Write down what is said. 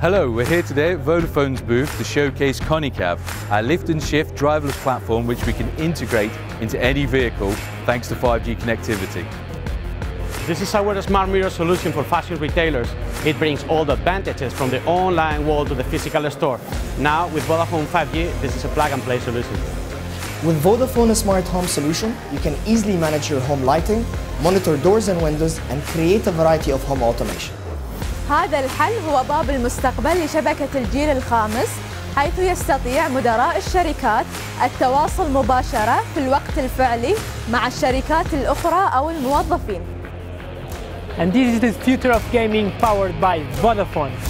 Hello, we're here today at Vodafone's booth to showcase Conicav, our lift and shift driverless platform which we can integrate into any vehicle thanks to 5G connectivity. This is our smart mirror solution for fashion retailers. It brings all the advantages from the online world to the physical store. Now, with Vodafone 5G, this is a plug-and-play solution. With Vodafone Smart Home Solution, you can easily manage your home lighting, monitor doors and windows, and create a variety of home automation. هذا الحل هو باب المستقبل لشبكة الجيل الخامس حيث يستطيع مدراء الشركات التواصل مباشرة في الوقت الفعلي مع الشركات الأخرى أو الموظفين And this is the future of gaming powered by Vodafone.